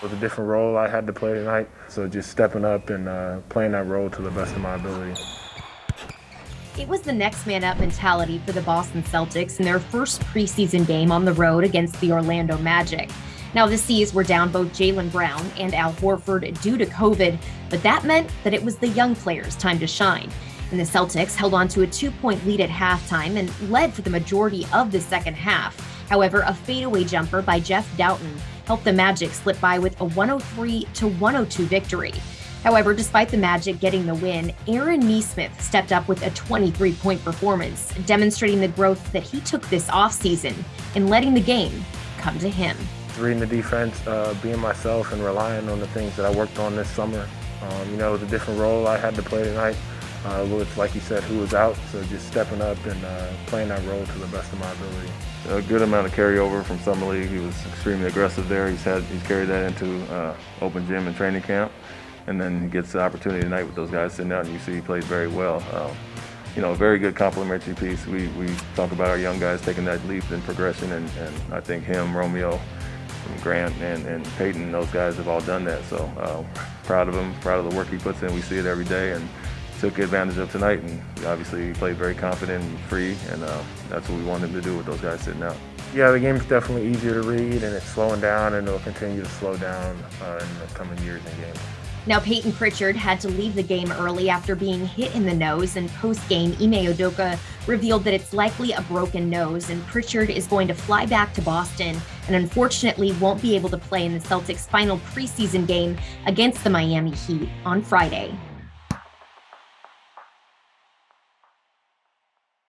It was a different role I had to play tonight, so just stepping up and uh, playing that role to the best of my ability. It was the next man up mentality for the Boston Celtics in their first preseason game on the road against the Orlando Magic. Now, the C's were down both Jaylen Brown and Al Horford due to COVID, but that meant that it was the young players' time to shine. And the Celtics held on to a two point lead at halftime and led for the majority of the second half. However, a fadeaway jumper by Jeff Dowtin helped the Magic slip by with a 103 to 102 victory. However, despite the Magic getting the win, Aaron Nesmith stepped up with a 23 point performance, demonstrating the growth that he took this offseason in letting the game come to him. Reading the defense, uh, being myself, and relying on the things that I worked on this summer. Um, you know, a different role I had to play tonight. Uh, like you said, who was out, so just stepping up and uh, playing that role to the best of my ability. A good amount of carryover from summer league. He was extremely aggressive there. He's had he's carried that into uh, open gym and training camp and then he gets the opportunity tonight with those guys sitting out, and you see he plays very well. Um, you know, a very good complementary piece. We, we talk about our young guys taking that leap in progression, and, and I think him, Romeo, Grant, and, and Peyton, those guys have all done that. So uh, proud of him, proud of the work he puts in. We see it every day, and took advantage of tonight. And obviously, he played very confident and free, and uh, that's what we want him to do with those guys sitting out. Yeah, the game's definitely easier to read, and it's slowing down, and it'll continue to slow down uh, in the coming years and games. Now, Peyton Pritchard had to leave the game early after being hit in the nose, and post game, Ime Udoka revealed that it's likely a broken nose, and Pritchard is going to fly back to Boston and unfortunately won't be able to play in the Celtics' final preseason game against the Miami Heat on Friday.